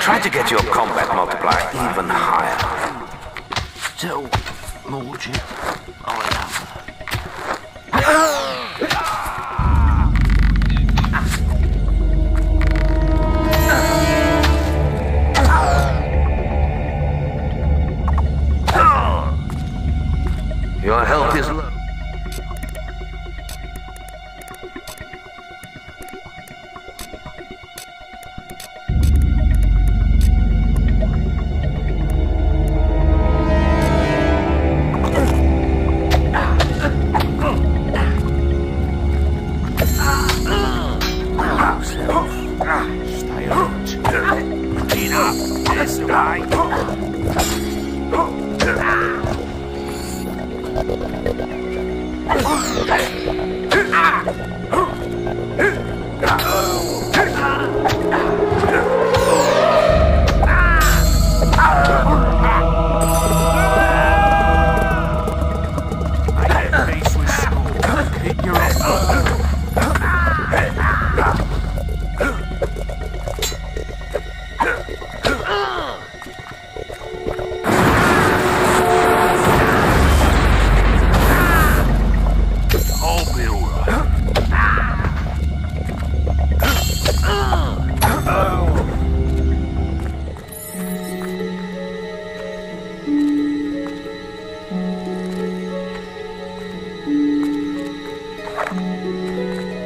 Try to get your combat multiplier even higher. Tell Mordred I love her. Your health is low. That's Música